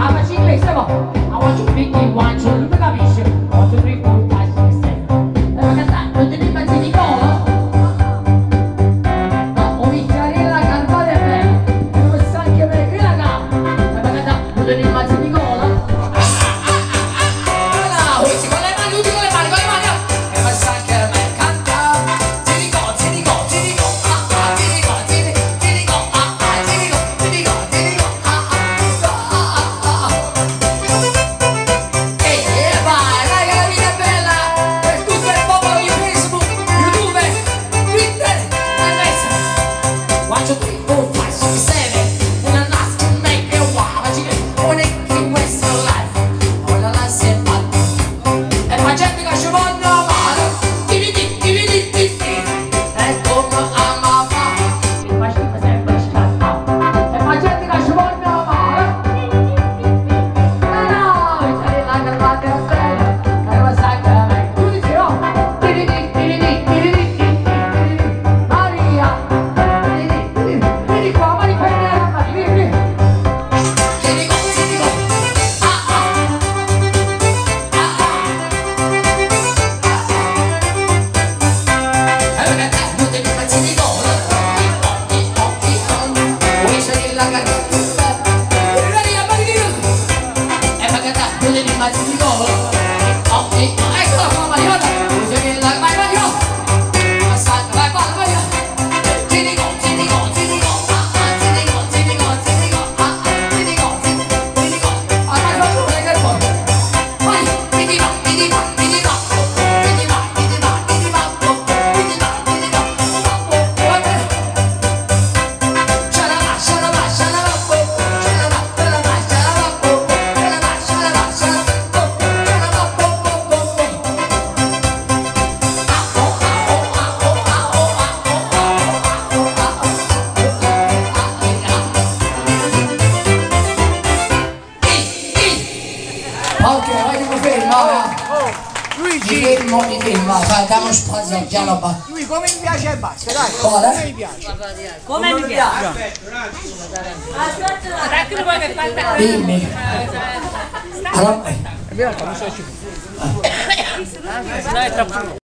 I want a chicken, I want to pick. silakan. Dari apa ini? Emang kata. Oke. Dai, mi fermo, oh, Luigi! Mi fermo, mi fermo, dai, dammi un spazio, già la basta. Lui come mi piace e basta, dai, come mi piace. Come mi piace? Aspetta un attimo. Aspetta un attimo Dimmi. Allora, è vero, non so ci No, è troppo.